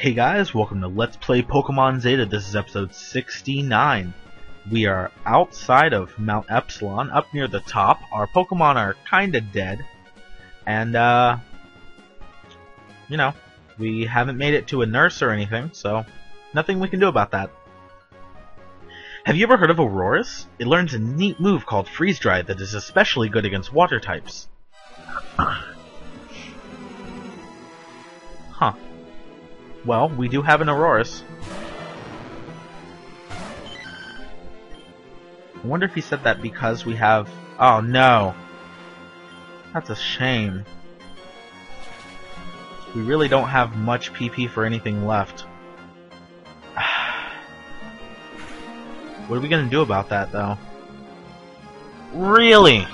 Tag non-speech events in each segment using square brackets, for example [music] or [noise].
Hey guys, welcome to Let's Play Pokemon Zeta. This is episode 69. We are outside of Mount Epsilon, up near the top. Our Pokemon are kinda dead. And, uh, you know, we haven't made it to a nurse or anything, so nothing we can do about that. Have you ever heard of Aurorus? It learns a neat move called Freeze Dry that is especially good against water types. Well, we do have an Aurorus. I wonder if he said that because we have... Oh, no. That's a shame. We really don't have much PP for anything left. [sighs] what are we gonna do about that, though? Really?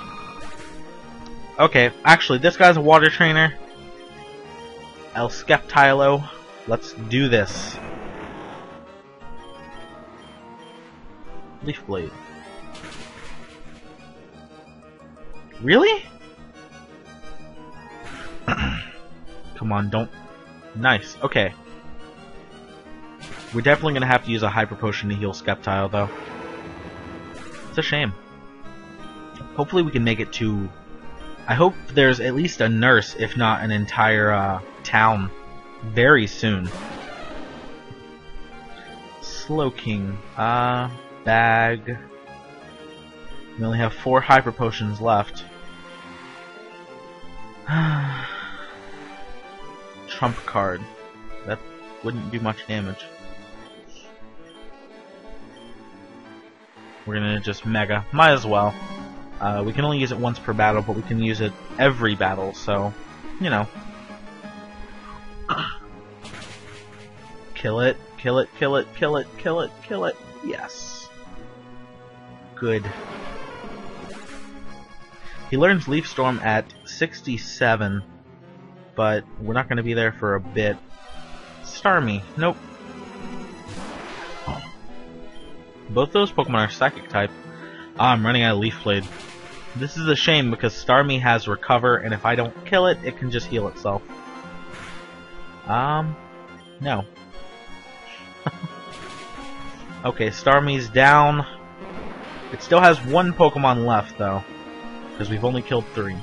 Okay, actually, this guy's a water trainer. El Skeptilo. Let's do this. Leaf Blade. Really? [clears throat] Come on, don't... Nice, okay. We're definitely gonna have to use a Hyper Potion to heal Sceptile, though. It's a shame. Hopefully we can make it to... I hope there's at least a nurse, if not an entire uh, town, very soon. Slowking. Uh, bag. We only have four Hyper Potions left. [sighs] Trump card. That wouldn't do much damage. We're gonna just Mega. Might as well. Uh, we can only use it once per battle, but we can use it every battle, so, you know. Kill it, kill it, kill it, kill it, kill it, kill it. Yes. Good. He learns Leaf Storm at 67, but we're not going to be there for a bit. Starmie. Nope. Both those Pokemon are Psychic type. Ah, I'm running out of Leaf Blade. This is a shame because Starmie has Recover, and if I don't kill it, it can just heal itself. Um, no. [laughs] okay, Starmie's down. It still has one Pokemon left, though. Because we've only killed three.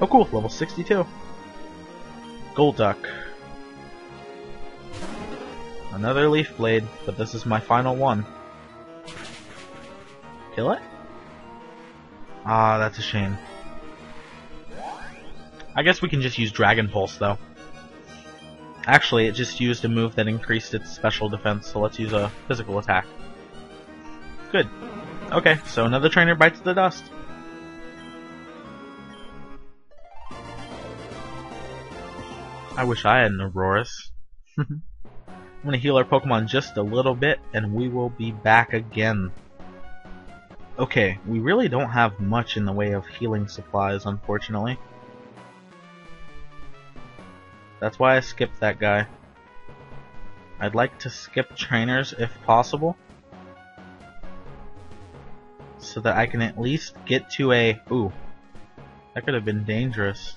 Oh cool, level 62. Golduck. Another Leaf Blade, but this is my final one. Kill it? Ah, that's a shame. I guess we can just use Dragon Pulse, though. Actually, it just used a move that increased its special defense, so let's use a physical attack. Good. Okay, so another trainer bites the dust. I wish I had an Aurorus. [laughs] I'm gonna heal our Pokemon just a little bit, and we will be back again. Okay, we really don't have much in the way of healing supplies, unfortunately. That's why I skipped that guy. I'd like to skip trainers if possible so that I can at least get to a... Ooh. That could have been dangerous.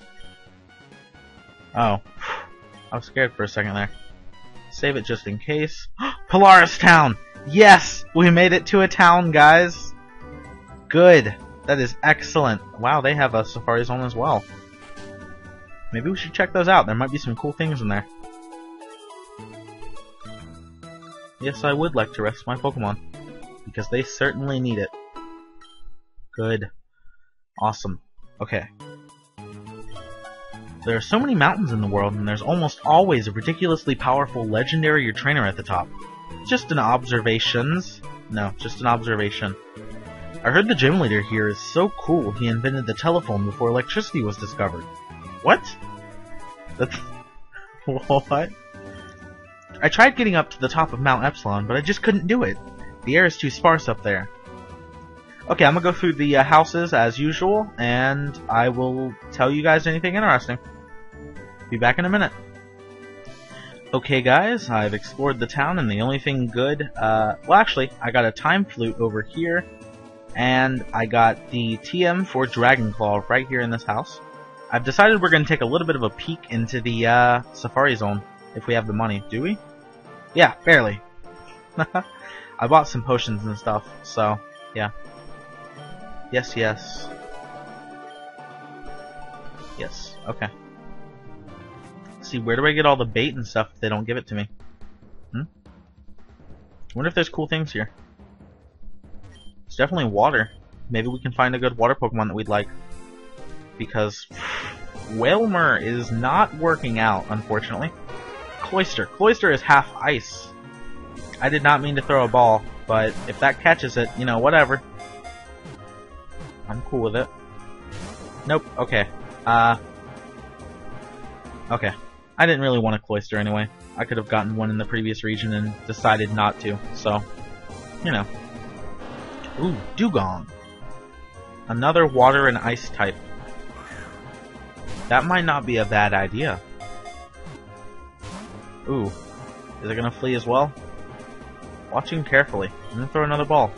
Oh. [sighs] I was scared for a second there. Save it just in case. [gasps] Polaris Town! Yes! We made it to a town, guys! Good! That is excellent. Wow, they have a Safari Zone as well. Maybe we should check those out. There might be some cool things in there. Yes, I would like to rest my Pokemon. Because they certainly need it. Good. Awesome. Okay. There are so many mountains in the world, and there's almost always a ridiculously powerful legendary or trainer at the top. Just an observations. No, just an observation. I heard the gym leader here is so cool he invented the telephone before electricity was discovered. What? That's... [laughs] what? I tried getting up to the top of Mount Epsilon, but I just couldn't do it. The air is too sparse up there. Okay, I'm gonna go through the uh, houses as usual, and I will tell you guys anything interesting. Be back in a minute. Okay guys, I've explored the town, and the only thing good, uh, well actually, I got a time flute over here, and I got the TM for Dragon Claw right here in this house. I've decided we're going to take a little bit of a peek into the uh, Safari Zone. If we have the money. Do we? Yeah, barely. [laughs] I bought some potions and stuff, so, yeah. Yes, yes. Yes, okay. see, where do I get all the bait and stuff if they don't give it to me? Hmm? wonder if there's cool things here. It's definitely water. Maybe we can find a good water Pokemon that we'd like. Because Wailmer is not working out, unfortunately. Cloyster. Cloyster is half ice. I did not mean to throw a ball, but if that catches it, you know, whatever. I'm cool with it. Nope, okay. Uh... Okay. I didn't really want a Cloyster anyway. I could have gotten one in the previous region and decided not to, so... You know. Ooh, Dewgong. Another water and ice type. That might not be a bad idea. Ooh. Is it gonna flee as well? Watching carefully. I'm gonna throw another ball.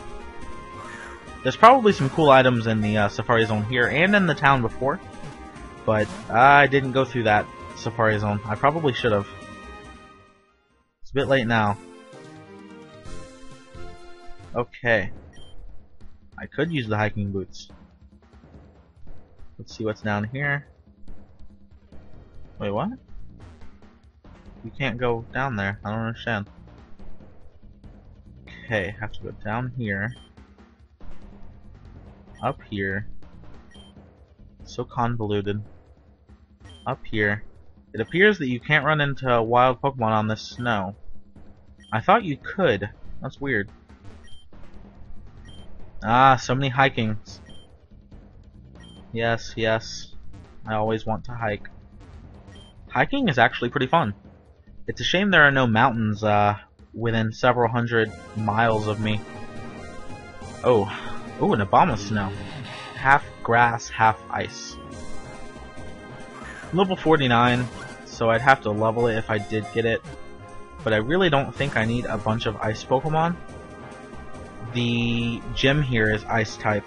There's probably some cool items in the uh, Safari Zone here and in the town before, but I didn't go through that Safari Zone. I probably should have. It's a bit late now. Okay. I could use the hiking boots. Let's see what's down here. Wait, what? You can't go down there. I don't understand. Okay, have to go down here. Up here. So convoluted. Up here. It appears that you can't run into a wild Pokemon on this snow. I thought you could. That's weird. Ah, so many hikings. Yes, yes. I always want to hike. Hiking is actually pretty fun. It's a shame there are no mountains uh, within several hundred miles of me. Oh, oh, an Abomasnow. Half grass, half ice. Level 49, so I'd have to level it if I did get it. But I really don't think I need a bunch of ice Pokemon. The gym here is ice type.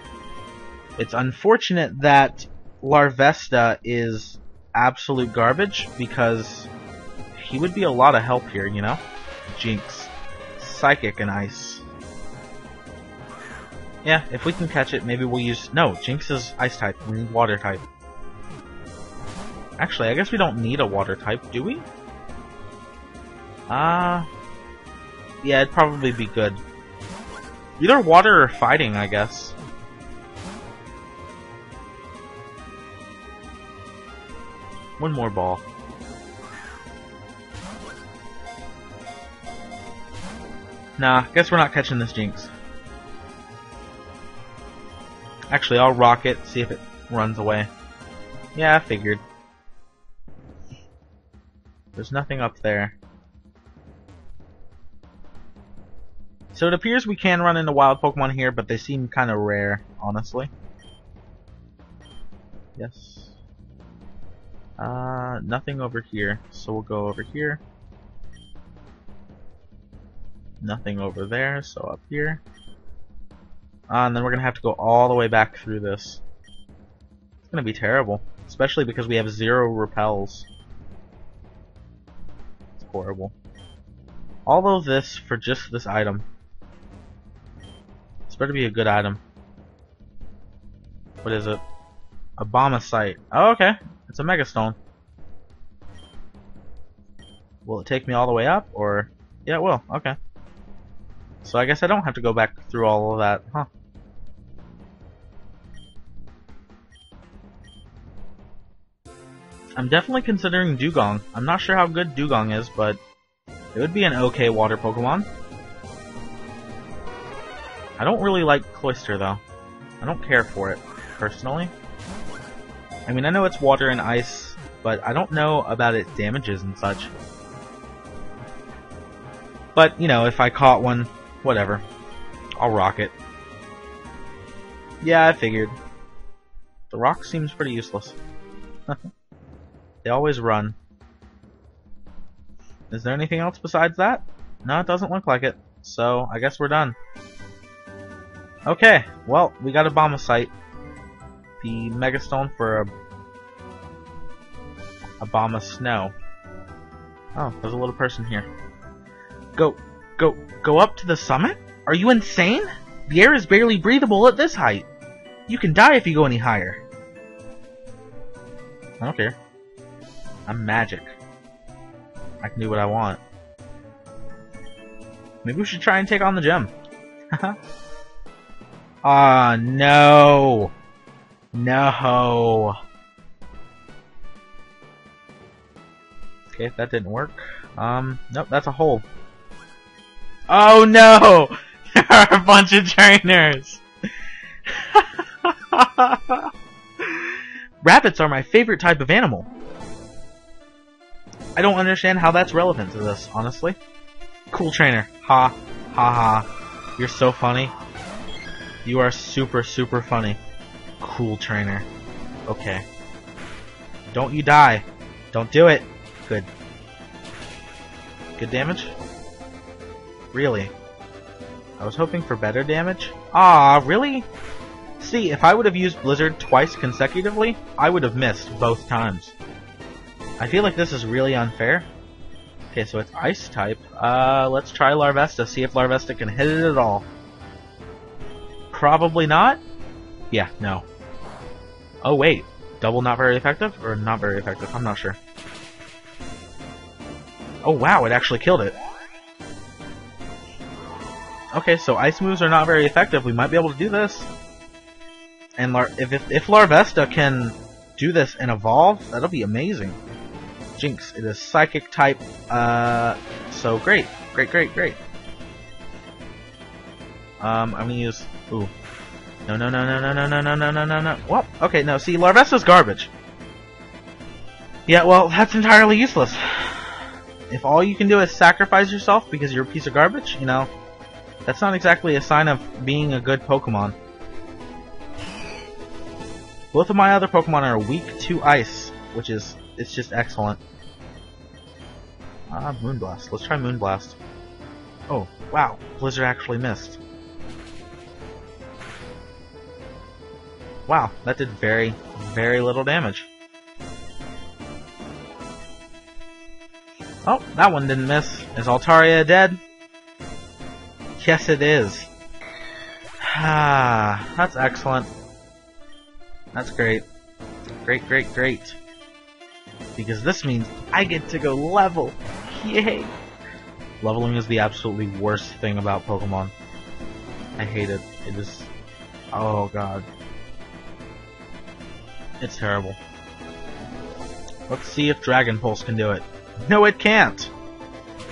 It's unfortunate that Larvesta is absolute garbage because he would be a lot of help here, you know? Jynx, Psychic and Ice. Yeah, if we can catch it, maybe we'll use... No, Jynx is Ice type. We need Water type. Actually, I guess we don't need a Water type, do we? Ah... Uh, yeah, it'd probably be good. Either water or fighting, I guess. One more ball. Nah, guess we're not catching this Jynx. Actually, I'll rock it, see if it runs away. Yeah, I figured. There's nothing up there. So it appears we can run into wild Pokemon here, but they seem kind of rare, honestly. Yes. Uh, nothing over here, so we'll go over here. Nothing over there, so up here. Uh, and then we're gonna have to go all the way back through this. It's gonna be terrible, especially because we have zero repels. It's horrible. All of this for just this item. It's better be a good item. What is it? Abomasite. Oh, okay. It's a Megastone. Will it take me all the way up, or... Yeah, it will. Okay. So I guess I don't have to go back through all of that, huh? I'm definitely considering Dewgong. I'm not sure how good Dewgong is, but it would be an okay water Pokemon. I don't really like Cloyster, though. I don't care for it, personally. I mean, I know it's water and ice, but I don't know about its damages and such. But, you know, if I caught one, whatever. I'll rock it. Yeah, I figured. The rock seems pretty useless. [laughs] they always run. Is there anything else besides that? No, it doesn't look like it. So, I guess we're done. Okay, well, we got Abomasite. The Megastone for Abomasnow. Oh, there's a little person here. Go, go, go up to the summit? Are you insane? The air is barely breathable at this height. You can die if you go any higher. I don't care. I'm magic. I can do what I want. Maybe we should try and take on the gem. Ah, [laughs] no! No! Okay, that didn't work. Um, nope, that's a hole. Oh no! [laughs] There are a bunch of trainers! [laughs] Rabbits are my favorite type of animal. I don't understand how that's relevant to this, honestly. Cool trainer. Ha. Ha ha. You're so funny. You are super, super funny. Cool trainer. Okay. Don't you die. Don't do it. Good. Good damage? Really? I was hoping for better damage? Ah, really? See, if I would have used Blizzard twice consecutively, I would have missed both times. I feel like this is really unfair. Okay, so it's Ice type. Uh, let's try Larvesta, see if Larvesta can hit it at all. Probably not? Yeah, no. Oh wait, double not very effective? Or not very effective, I'm not sure. Oh wow, it actually killed it. Okay, so ice moves are not very effective. We might be able to do this. And Lar if, if, if Larvesta can do this and evolve, that'll be amazing. Jynx, it is psychic type, uh, so great. Great, great, great. Um, I'm gonna use, ooh. No, no, no, no, no, no, no, no, no, no, no, no. Well, okay, no, see, Larvesta's garbage. Yeah, well, that's entirely useless. If all you can do is sacrifice yourself because you're a piece of garbage, you know, that's not exactly a sign of being a good Pokemon. Both of my other Pokemon are weak to ice, which is, it's just excellent. Ah, Moonblast. Let's try Moonblast. Oh, wow, Blizzard actually missed. Wow, that did very, very little damage. Oh, that one didn't miss. Is Altaria dead? Yes, it is. Ah, that's excellent. That's great. Great, great, great. Because this means I get to go level. Yay! Leveling is the absolutely worst thing about Pokemon. I hate it. It is... Oh god. It's terrible. Let's see if Dragon Pulse can do it. No, it can't!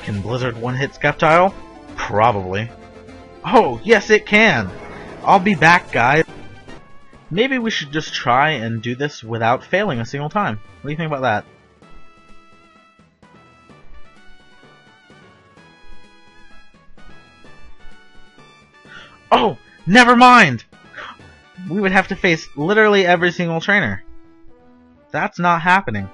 Can Blizzard one-hit Sceptile? Probably. Oh, yes it can! I'll be back, guys. Maybe we should just try and do this without failing a single time. What do you think about that? Oh! Never mind! We would have to face literally every single trainer. That's not happening.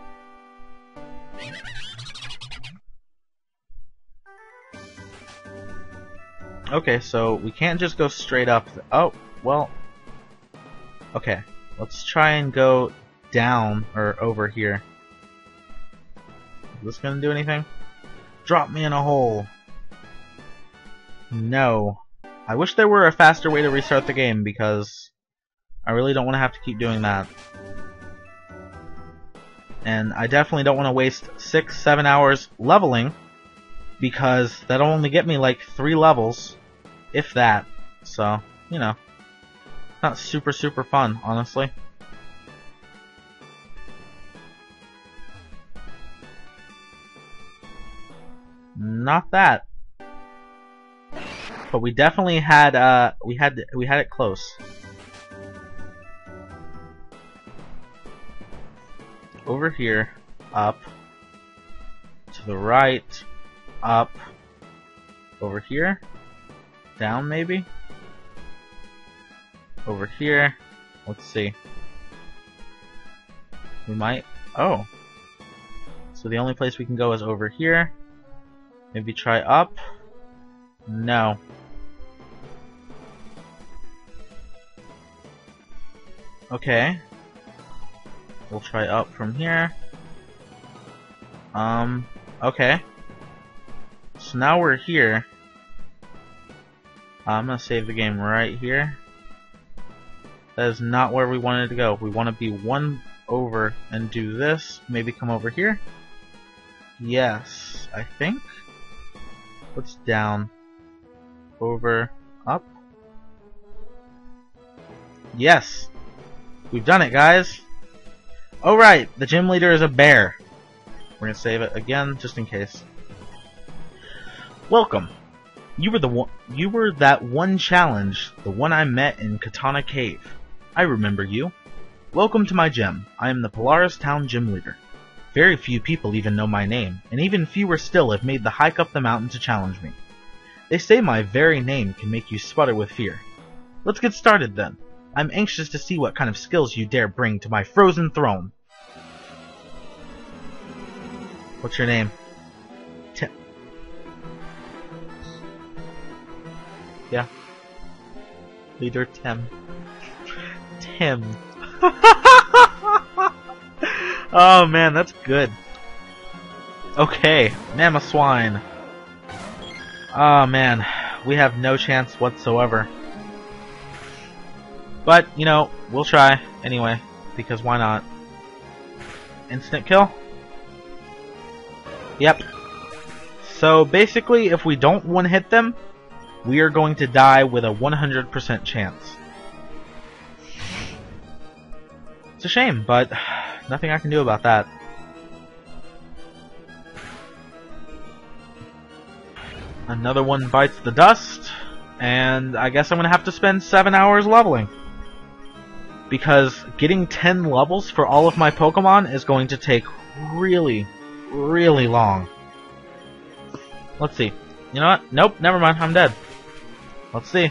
Okay, so we can't just go straight up. Oh, well. Okay, let's try and go down or over here. Is this gonna do anything? Drop me in a hole. No. I wish there were a faster way to restart the game because I really don't want to have to keep doing that. And I definitely don't want to waste six, seven hours leveling because that'll only get me like three levels if that. So, you know, not super, super fun, honestly. Not that. But we definitely had, uh, we had, we had it close. Over here, up, to the right, up, over here, down maybe? Over here. Let's see. We might... Oh. So the only place we can go is over here. Maybe try up? No. Okay. We'll try up from here. Um, Okay. So now we're here. I'm gonna save the game right here. That is not where we wanted to go. We want to be one over and do this. Maybe come over here. Yes, I think. What's down? Over, up. Yes! We've done it, guys! Oh, Alright, the gym leader is a bear. We're gonna save it again, just in case. Welcome. You were the one, you were that one challenge, the one I met in Katana Cave. I remember you. Welcome to my gym. I am the Polaris Town Gym Leader. Very few people even know my name, and even fewer still have made the hike up the mountain to challenge me. They say my very name can make you sputter with fear. Let's get started then. I'm anxious to see what kind of skills you dare bring to my frozen throne. What's your name? Tim. Yeah. Leader Tim. Tim. [laughs] oh man, that's good. Okay, Mamoswine. Oh man, we have no chance whatsoever. But, you know, we'll try anyway, because why not? Instant kill? Yep. So basically, if we don't one-hit them, we are going to die with a 100% chance. It's a shame, but nothing I can do about that. Another one bites the dust, and I guess I'm going to have to spend 7 hours leveling. Because getting 10 levels for all of my Pokemon is going to take really, really long. Let's see. You know what? Nope, never mind, I'm dead. Let's see.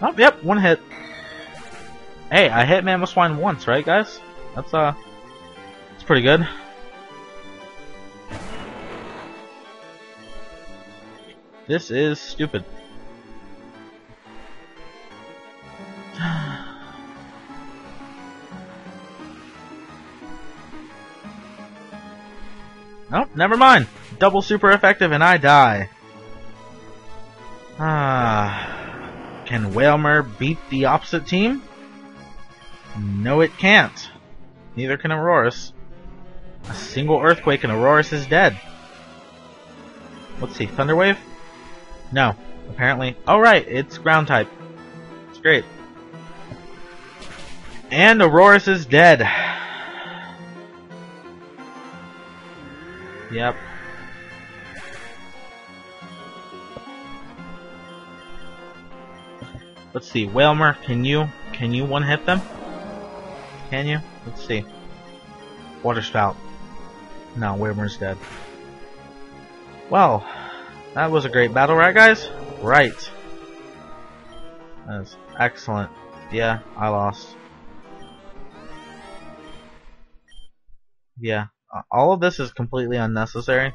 Oh, yep, one hit. Hey, I hit Mamoswine once, right, guys? That's, uh, that's pretty good. This is stupid. Nope, never mind. Double super effective and I die. Ah. Can Wailmer beat the opposite team? No, it can't. Neither can Aurorus. A single earthquake and Aurorus is dead. Let's see, Thunder Wave? No, apparently. Oh right, it's ground type. It's great. And Aurorus is dead. Yep. Let's see, Wailmer, can you can you one hit them? Can you? Let's see. Water spout. No, Wailmer's dead. Well, that was a great battle, right guys? Right. That's excellent. Yeah, I lost. Yeah, Uh, all of this is completely unnecessary.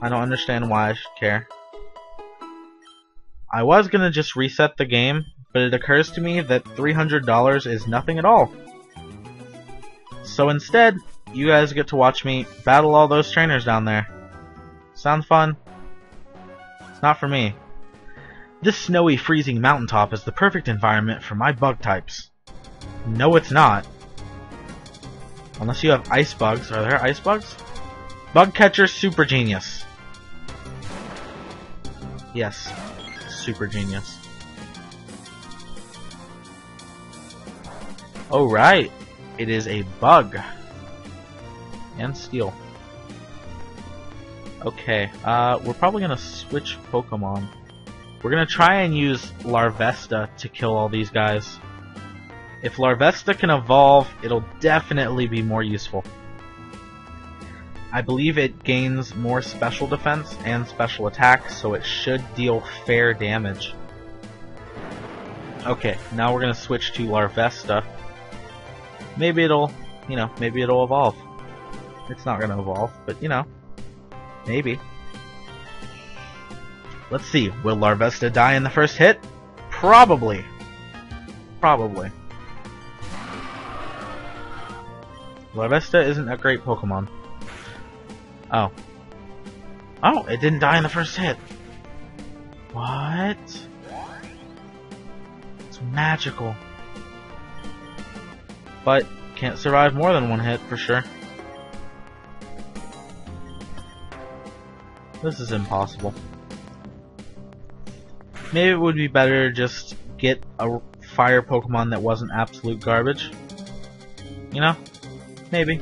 I don't understand why I should care. I was gonna just reset the game, but it occurs to me that $300 is nothing at all. So instead, you guys get to watch me battle all those trainers down there. Sound fun? It's not for me. This snowy, freezing mountaintop is the perfect environment for my bug types. No, it's not. Unless you have ice bugs. Are there ice bugs? Bug catcher super genius. Yes. Super genius. Oh right. It is a bug. And steel. Okay, uh, we're probably gonna switch Pokemon. We're gonna try and use Larvesta to kill all these guys. If Larvesta can evolve, it'll definitely be more useful. I believe it gains more special defense and special attack, so it should deal fair damage. Okay, now we're gonna switch to Larvesta. Maybe it'll, you know, maybe it'll evolve. It's not gonna evolve, but you know, maybe. Let's see, will Larvesta die in the first hit? Probably. Probably. Larvesta isn't a great Pokemon. Oh. Oh, it didn't die in the first hit. What? It's magical. But can't survive more than one hit for sure. This is impossible. Maybe it would be better just get a fire Pokemon that wasn't absolute garbage. You know? Maybe.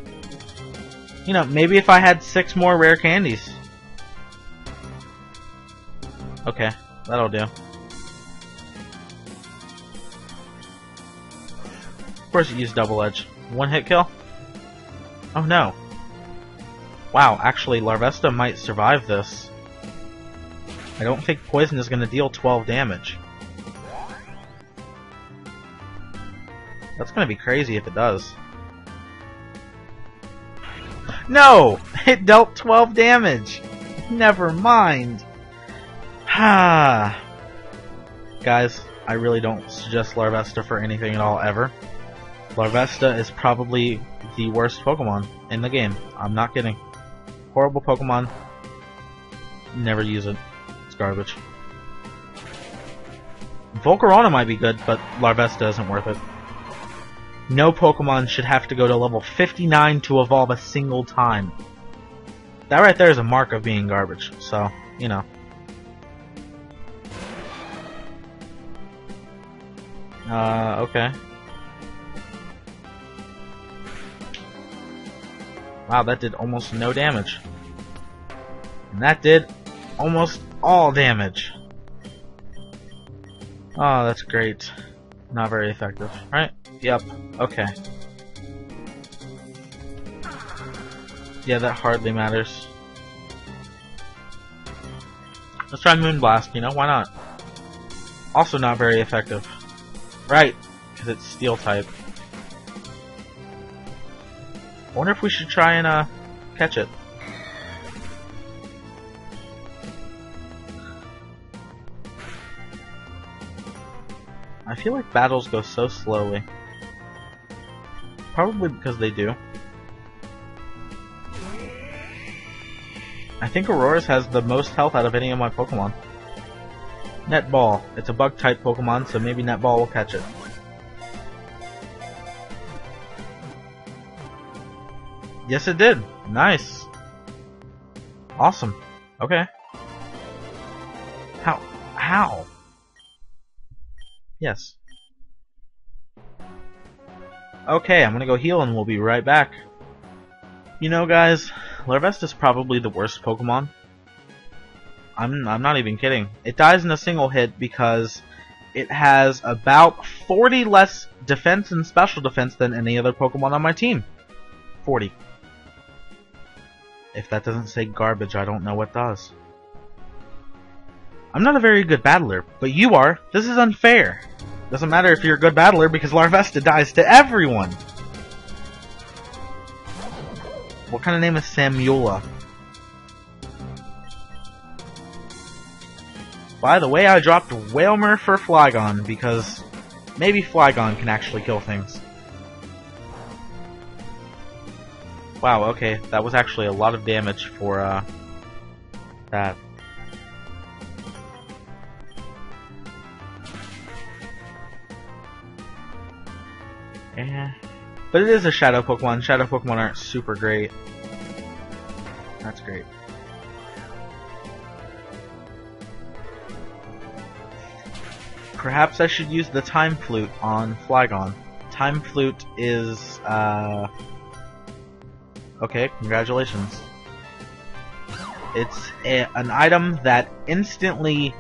You know, maybe if I had six more rare candies. Okay, that'll do. Of course it used double edge. One hit kill? Oh no. Wow, actually, Larvesta might survive this. I don't think poison is going to deal 12 damage. That's going to be crazy if it does. No! [laughs] It dealt 12 damage! Never mind. Ha. Guys, I really don't suggest Larvesta for anything at all ever. Larvesta is probably the worst Pokemon in the game. I'm not kidding. Horrible Pokemon. Never use it. It's garbage. Volcarona might be good, but Larvesta isn't worth it. No Pokemon should have to go to level 59 to evolve a single time. That right there is a mark of being garbage, so, you know. Uh, okay. Wow, that did almost no damage. And that did almost all damage. Oh, that's great. Not very effective, right? Yep, okay. Yeah, that hardly matters. Let's try Moonblast, you know, why not? Also not very effective. Right, because it's Steel type. I wonder if we should try and uh, catch it. I feel like battles go so slowly. Probably because they do. I think Aurorus has the most health out of any of my Pokemon. Netball. It's a bug type Pokemon, so maybe Netball will catch it. Yes, it did. Nice. Awesome. Okay. How? How? Yes. Okay, I'm gonna go heal and we'll be right back. You know, guys, Larvesta is probably the worst Pokemon. I'm, I'm not even kidding. It dies in a single hit because it has about 40 less defense and special defense than any other Pokemon on my team. 40. If that doesn't say garbage, I don't know what does. I'm not a very good battler, but you are. This is unfair. Doesn't matter if you're a good battler because Larvesta dies to everyone. What kind of name is Samula? By the way, I dropped Wailmer for Flygon because maybe Flygon can actually kill things. Wow, okay, that was actually a lot of damage for, uh, that. Yeah. But it is a Shadow Pokemon. Shadow Pokemon aren't super great. That's great. Perhaps I should use the Time Flute on Flygon. Time Flute is, uh, Okay, congratulations. It's a, an item that instantly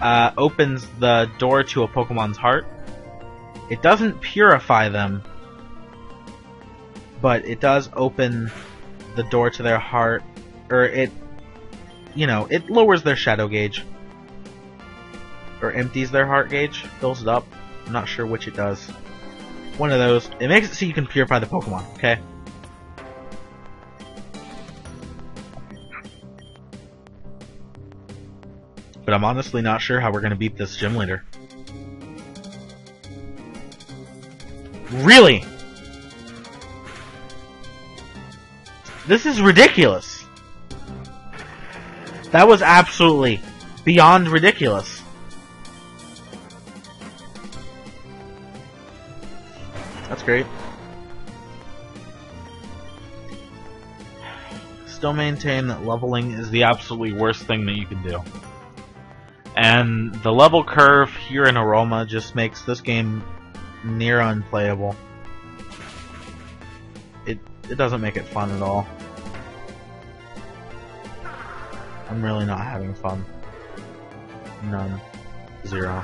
uh, opens the door to a Pokemon's heart. It doesn't purify them, but it does open the door to their heart, or it, you know, it lowers their shadow gauge. Or empties their heart gauge, fills it up. I'm not sure which it does. One of those. It makes it so you can purify the Pokemon, okay? But I'm honestly not sure how we're going to beat this gym leader. Really? This is ridiculous. That was absolutely beyond ridiculous. That's great. Still maintain that leveling is the absolutely worst thing that you can do. And the level curve here in Aroma just makes this game near unplayable. It it doesn't make it fun at all. I'm really not having fun. None. Zero.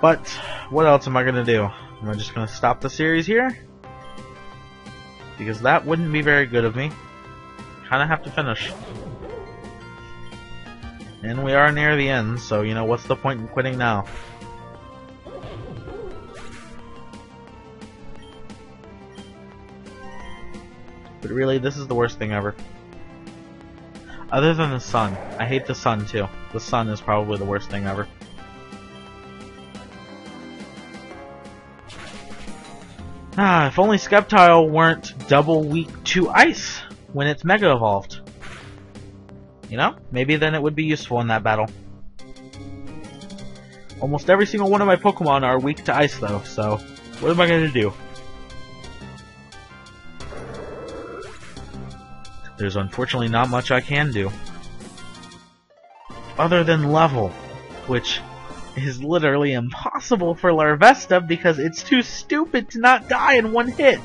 But, what else am I gonna do? Am I just gonna stop the series here? Because that wouldn't be very good of me. Kinda have to finish. And we are near the end, so you know, what's the point in quitting now? Really, this is the worst thing ever. Other than the sun. I hate the sun too. The sun is probably the worst thing ever. Ah, if only Sceptile weren't double weak to ice when it's Mega Evolved. You know? Maybe then it would be useful in that battle. Almost every single one of my Pokemon are weak to ice though, so what am I gonna do? There's unfortunately not much I can do. Other than level, which is literally impossible for Larvesta because it's too stupid to not die in one hit.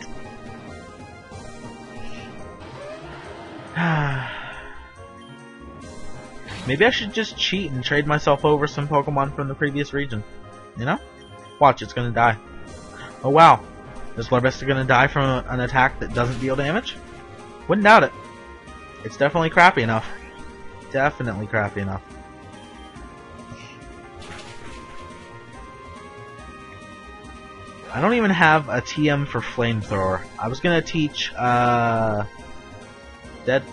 [sighs] Maybe I should just cheat and trade myself over some Pokemon from the previous region. You know? Watch, it's gonna die. Oh wow. Is Larvesta gonna die from an attack that doesn't deal damage? Wouldn't doubt it. It's definitely crappy enough. Definitely crappy enough. I don't even have a TM for Flamethrower. I was gonna teach, uh... Dead...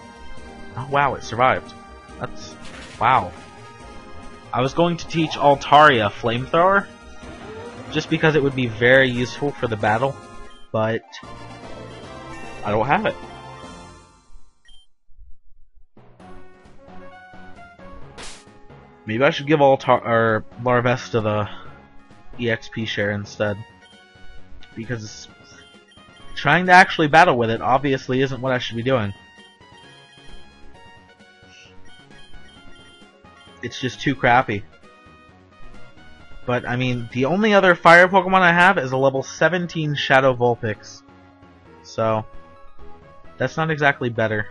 Oh, wow, it survived. That's... Wow. I was going to teach Altaria Flamethrower, just because it would be very useful for the battle, but... I don't have it. Maybe I should give Altar or Larvesta the EXP share instead. Because trying to actually battle with it obviously isn't what I should be doing. It's just too crappy. But, I mean, the only other fire Pokemon I have is a level 17 Shadow Vulpix. So, that's not exactly better.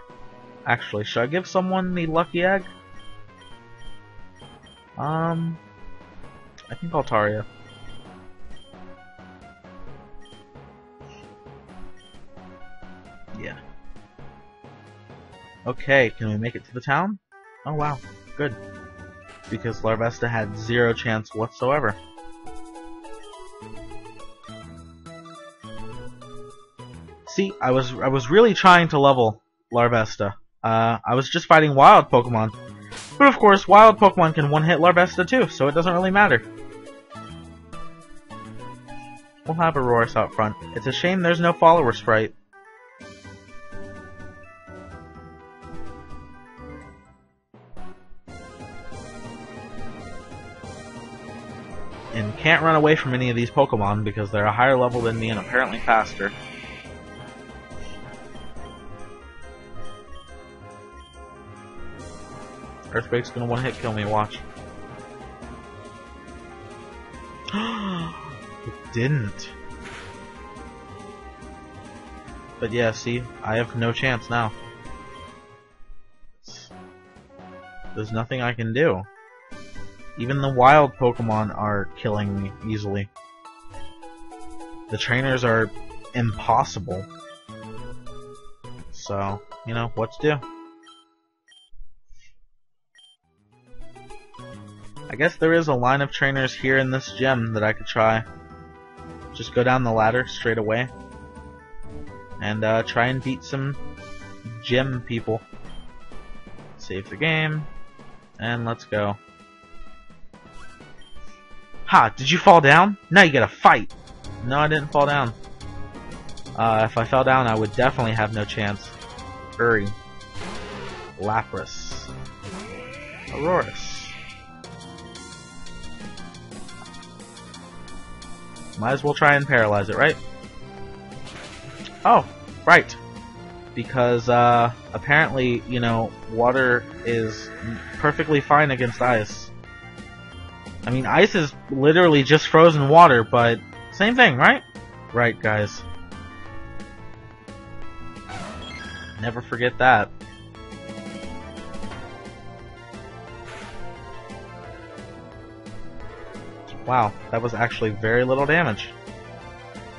Actually, should I give someone the Lucky Egg? Um, I think Altaria. Yeah. Okay, can we make it to the town? Oh wow, good. Because Larvesta had zero chance whatsoever. See, I was I was really trying to level Larvesta. Uh, I was just fighting wild Pokemon. But of course, wild Pokemon can one-hit Larvesta too, so it doesn't really matter. We'll have Aurorus out front. It's a shame there's no follower sprite. And can't run away from any of these Pokemon because they're a higher level than me and apparently faster. Earthquake's gonna one hit kill me, watch. [gasps] it didn't. But yeah, see, I have no chance now. There's nothing I can do. Even the wild Pokemon are killing me easily. The trainers are impossible. So, you know, what to do. I guess there is a line of trainers here in this gym that I could try. Just go down the ladder straight away. And uh, try and beat some gym people. Save the game. And let's go. Ha! Did you fall down? Now you gotta fight! No, I didn't fall down. Uh, if I fell down, I would definitely have no chance. Uri. Lapras. Aurorus. Might as well try and paralyze it, right? Oh, right. Because, uh, apparently, you know, water is perfectly fine against ice. I mean, ice is literally just frozen water, but same thing, right? Right, guys. Never forget that. Wow, that was actually very little damage.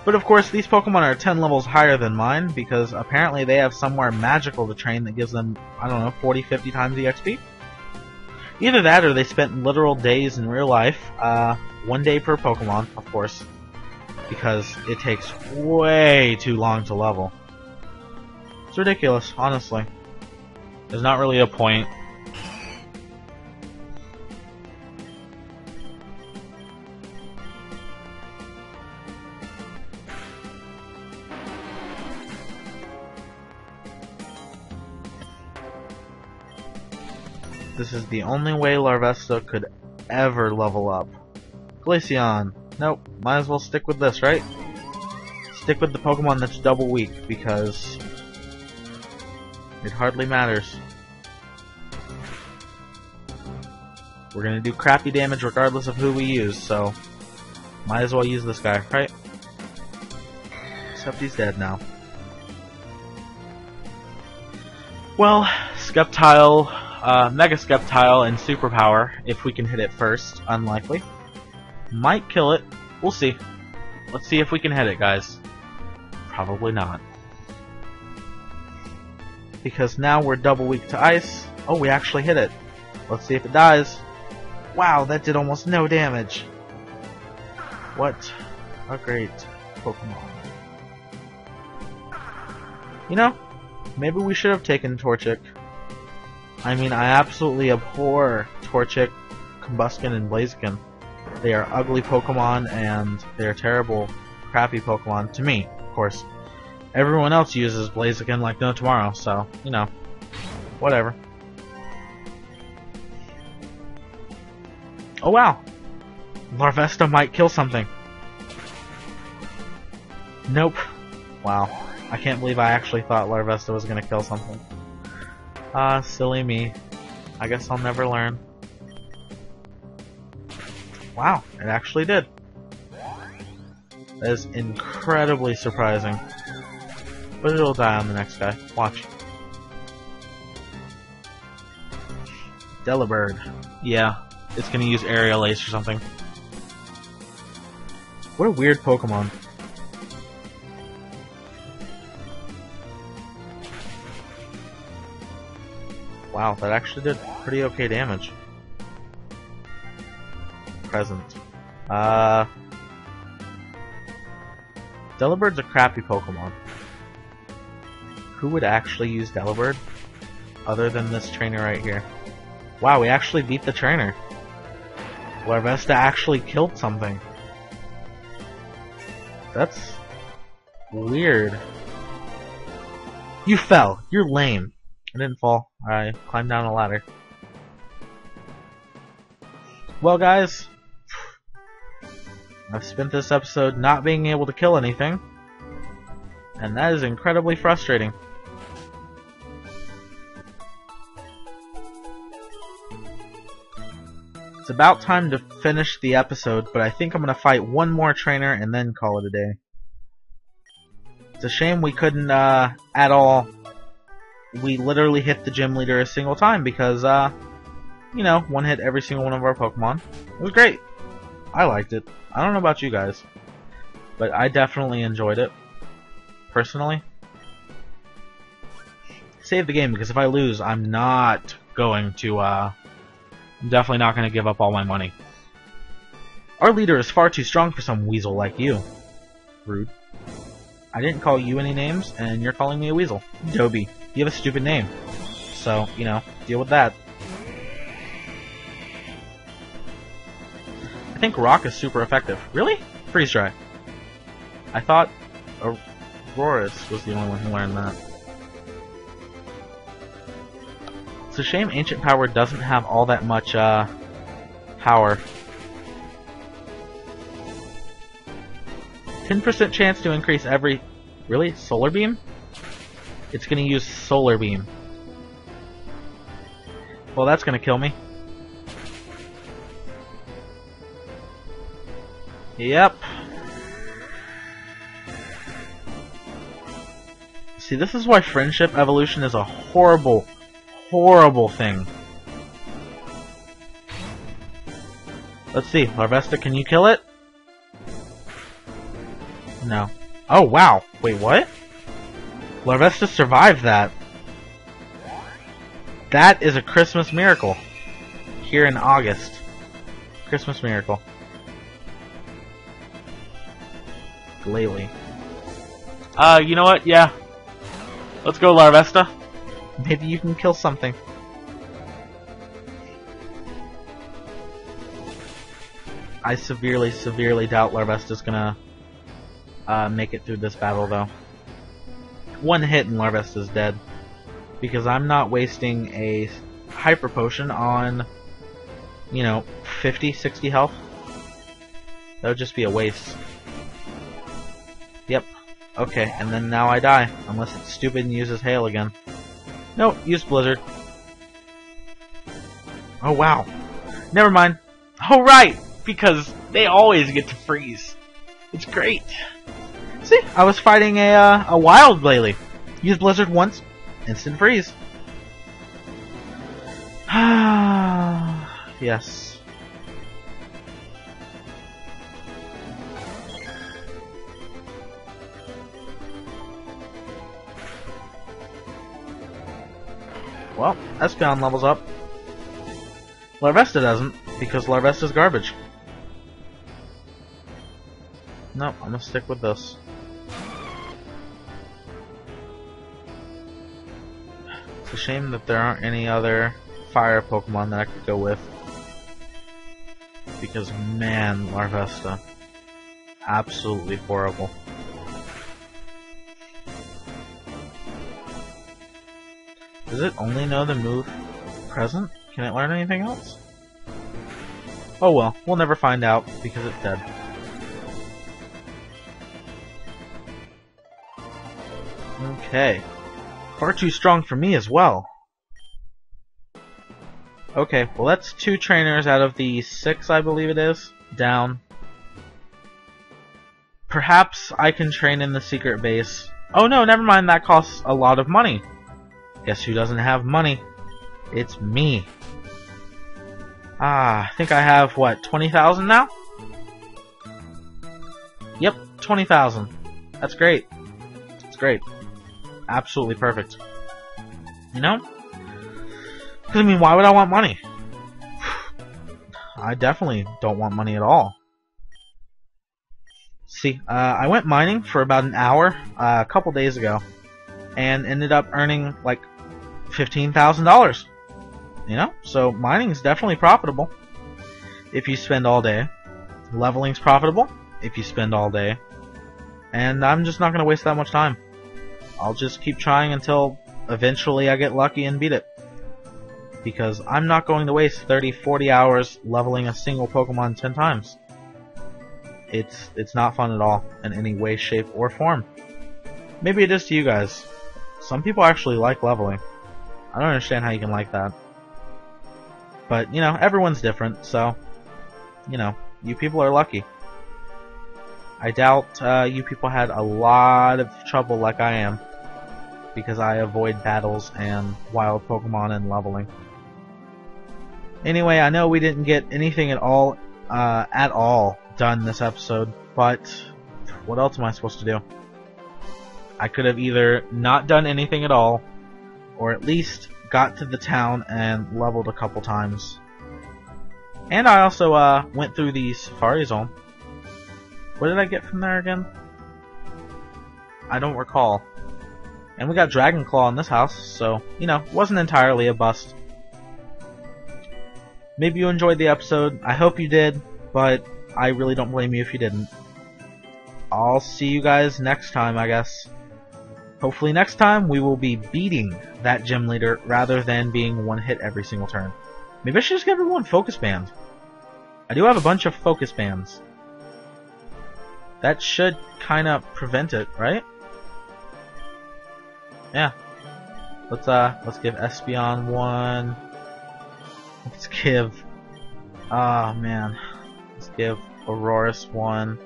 But of course, these Pokemon are 10 levels higher than mine, because apparently they have somewhere magical to train that gives them, I don't know, 40, 50 times the XP? Either that, or they spent literal days in real life, uh, one day per Pokemon, of course, because it takes way too long to level. It's ridiculous, honestly. There's not really a point This is the only way Larvesta could ever level up. Glaceon. Nope, might as well stick with this, right? Stick with the Pokemon that's double weak, because it hardly matters. We're gonna do crappy damage regardless of who we use, so might as well use this guy, right? Except he's dead now. Well, Sceptile uh, Mega Sceptile and Superpower, if we can hit it first. Unlikely. Might kill it. We'll see. Let's see if we can hit it, guys. Probably not. Because now we're double weak to ice. Oh, we actually hit it. Let's see if it dies. Wow, that did almost no damage. What a great Pokemon. You know, maybe we should have taken Torchic. I mean, I absolutely abhor Torchic, Combusken, and Blaziken. They are ugly Pokemon, and they are terrible, crappy Pokemon to me, of course. Everyone else uses Blaziken like no tomorrow, so, you know, whatever. Oh wow! Larvesta might kill something. Nope. Wow. I can't believe I actually thought Larvesta was gonna kill something. Ah, silly me. I guess I'll never learn. Wow, it actually did. That is incredibly surprising. But it'll die on the next guy. Watch. Delibird. Yeah, it's gonna use Aerial Ace or something. What a weird Pokemon. Wow, that actually did pretty okay damage. Present. Uh... Delibird's a crappy Pokemon. Who would actually use Delibird? Other than this trainer right here. Wow, we actually beat the trainer. Larvesta actually killed something. That's... weird. You fell. You're lame. I didn't fall. I climbed down a ladder. Well, guys, I've spent this episode not being able to kill anything, and that is incredibly frustrating. It's about time to finish the episode, but I think I'm going to fight one more trainer and then call it a day. It's a shame we couldn't uh, at all we literally hit the gym leader a single time because, uh, you know, one hit every single one of our Pokemon. It was great. I liked it. I don't know about you guys, but I definitely enjoyed it. Personally. Save the game because if I lose, I'm not going to, uh, I'm definitely not going to give up all my money. Our leader is far too strong for some weasel like you. Rude. I didn't call you any names, and you're calling me a weasel. Dobby. You have a stupid name. So, you know, deal with that. I think Rock is super effective. Really? Freeze Dry. I thought... Aurorus was the only one who learned that. It's a shame Ancient Power doesn't have all that much, uh, power. 10% chance to increase every... Really? Solar Beam? It's gonna use Solar Beam. Well, that's gonna kill me. Yep. See, this is why friendship evolution is a horrible, horrible thing. Let's see, Larvesta, can you kill it? No. Oh, wow. Wait, what? Larvesta survived that. That is a Christmas miracle. Here in August. Christmas miracle. Glalie. Uh, you know what? Yeah. Let's go, Larvesta. Maybe you can kill something. I severely, severely doubt Larvesta's gonna uh, make it through this battle, though. One hit and Larvest is dead. Because I'm not wasting a Hyper Potion on, you know, 50, 60 health. That would just be a waste. Yep. Okay, and then now I die. Unless it's stupid and uses Hail again. No, use Blizzard. Oh, wow. Never mind. Oh, right! Because they always get to freeze. It's great. See, I was fighting a uh, a wild Glalie. Used Blizzard once, instant freeze. Ah [sighs] yes. Well, Espeon levels up. Larvesta doesn't, because Larvesta's garbage. Nope, I'm gonna stick with this. Shame that there aren't any other fire Pokemon that I could go with. Because, man, Larvesta. Absolutely horrible. Does it only know the move present? Can it learn anything else? Oh well, we'll never find out because it's dead. Okay. Far too strong for me as well. Okay, well that's two trainers out of the six, I believe it is, down. Perhaps I can train in the secret base. Oh no, never mind, that costs a lot of money. Guess who doesn't have money? It's me. Ah, I think I have, what, 20,000 now? Yep, 20,000. That's great. It's great absolutely perfect. You know? Because, I mean, why would I want money? [sighs] I definitely don't want money at all. See, uh, I went mining for about an hour uh, a couple days ago, and ended up earning like fifteen thousand dollars. You know, so mining is definitely profitable if you spend all day. Leveling's profitable if you spend all day, and I'm just not going to waste that much time. I'll just keep trying until eventually I get lucky and beat it. Because I'm not going to waste 30, 40 hours leveling a single Pokemon 10 times. It's, it's not fun at all, in any way, shape, or form. Maybe it is to you guys. Some people actually like leveling. I don't understand how you can like that. But, you know, everyone's different, so, you know, you people are lucky. I doubt uh, you people had a lot of trouble like I am because I avoid battles and wild Pokemon and leveling. Anyway, I know we didn't get anything at all, uh, at all done this episode, but what else am I supposed to do? I could have either not done anything at all, or at least got to the town and leveled a couple times. And I also uh, went through the Safari Zone. What did I get from there again? I don't recall. And we got Dragon Claw in this house, so, you know, wasn't entirely a bust. Maybe you enjoyed the episode. I hope you did, but I really don't blame you if you didn't. I'll see you guys next time, I guess. hopefully next time we will be beating that gym leader rather than being one hit every single turn. Maybe I should just give everyone focus band. I do have a bunch of focus bands. That should kind of prevent it, right? Yeah. Let's uh, let's give Espeon one. Let's give. Ah oh, man, let's give Aurorus one.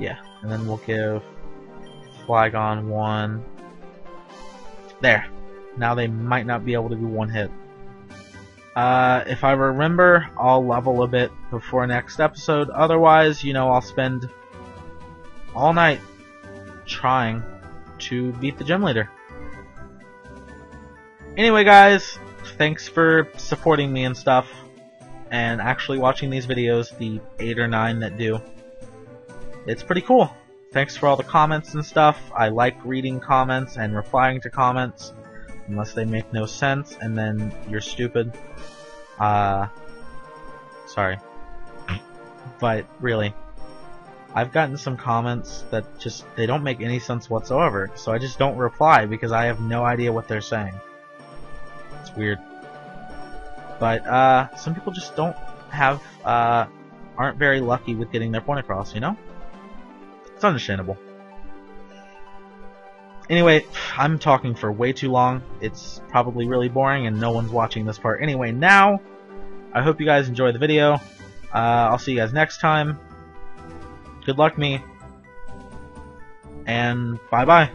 Yeah, and then we'll give Flygon one. There. Now they might not be able to do one hit. Uh, if I remember, I'll level a bit before next episode. Otherwise, you know, I'll spend all night trying to beat the gym leader. Anyway, guys, thanks for supporting me and stuff, and actually watching these videos, the 8 or 9 that do. It's pretty cool. Thanks for all the comments and stuff. I like reading comments and replying to comments unless they make no sense, and then you're stupid. Uh, sorry. But really, I've gotten some comments that just, they don't make any sense whatsoever, so I just don't reply because I have no idea what they're saying. It's weird. But, uh, some people just don't have, uh, aren't very lucky with getting their point across, you know? It's understandable. Anyway, I'm talking for way too long. It's probably really boring and no one's watching this part anyway now. I hope you guys enjoy the video. Uh, I'll see you guys next time. Good luck me. And bye bye.